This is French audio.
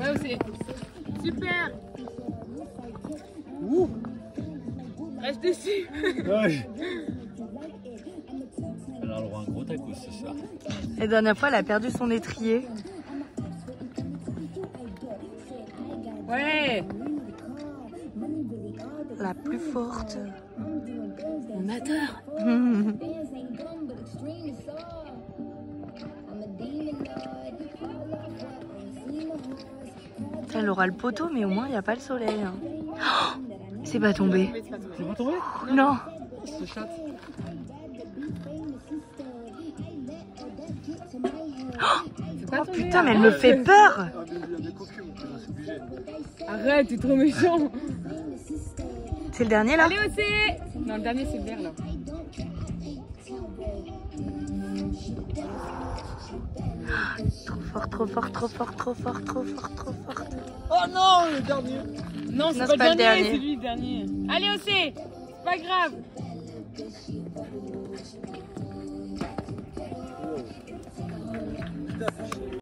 Ouais, aussi. Super. Ouh Reste dessus. Ouais. Elle a le droit à un gros tacos ce soir. La dernière fois, elle a perdu son étrier. Ouais. La plus forte. Elle aura le poteau, mais au moins, il n'y a pas le soleil. hein. Oh c'est pas tombé. C'est pas Non. Oh putain, mais elle me fait peur. Arrête, t'es trop méchant. C'est le dernier là Allez aussi. Non, le dernier c'est le vert là. Trop fort, trop fort, trop fort, trop fort, trop fort, trop fort. Oh non, le dernier Non, c'est pas, le le dernier, dernier. c'est lui le dernier. Allez aussi. C'est pas grave.